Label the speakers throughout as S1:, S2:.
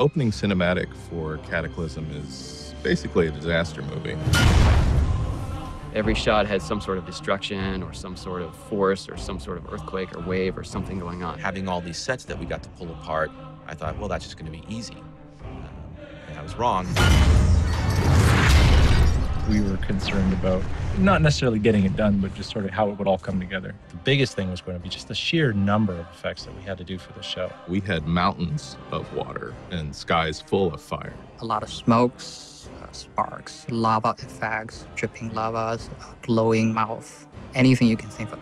S1: opening cinematic for Cataclysm is basically a disaster movie.
S2: Every shot had some sort of destruction or some sort of force or some sort of earthquake or wave or something going on.
S3: Having all these sets that we got to pull apart, I thought, well, that's just going to be easy. Um, and I was wrong.
S4: We were concerned about not necessarily getting it done, but just sort of how it would all come together.
S5: The biggest thing was going to be just the sheer number of effects that we had to do for the show.
S1: We had mountains of water and skies full of fire.
S6: A lot of smokes, uh, sparks, lava effects, dripping lavas, uh, glowing mouth, anything you can think of.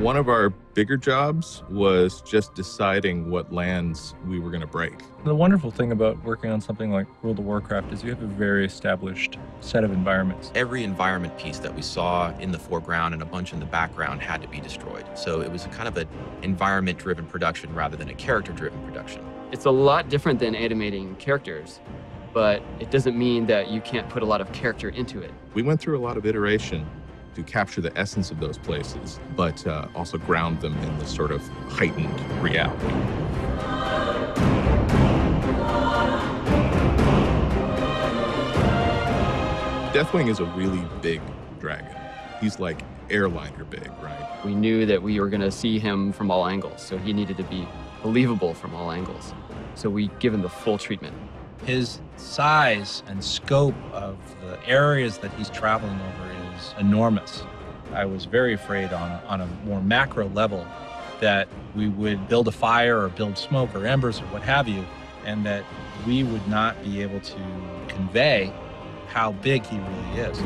S1: One of our bigger jobs was just deciding what lands we were going to break.
S4: The wonderful thing about working on something like World of Warcraft is you have a very established set of environments.
S3: Every environment piece that we saw in the foreground and a bunch in the background had to be destroyed. So it was a kind of an environment-driven production rather than a character-driven production.
S2: It's a lot different than animating characters, but it doesn't mean that you can't put a lot of character into it.
S1: We went through a lot of iteration to capture the essence of those places, but uh, also ground them in this sort of heightened reality. Deathwing is a really big dragon. He's like airliner big, right?
S2: We knew that we were going to see him from all angles, so he needed to be believable from all angles. So we give him the full treatment.
S5: His size and scope of the areas that he's traveling over is enormous. I was very afraid on, on a more macro level that we would build a fire or build smoke or embers or what have you, and that we would not be able to convey how big he really is.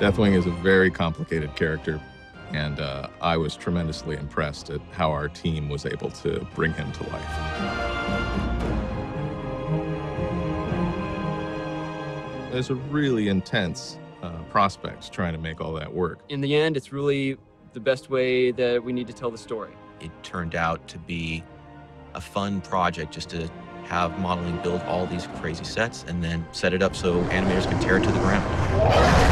S1: Deathwing is a very complicated character, and uh, I was tremendously impressed at how our team was able to bring him to life. There's a really intense uh, prospect trying to make all that work.
S2: In the end, it's really the best way that we need to tell the story.
S3: It turned out to be a fun project just to have modeling build all these crazy sets and then set it up so animators could tear it to the ground.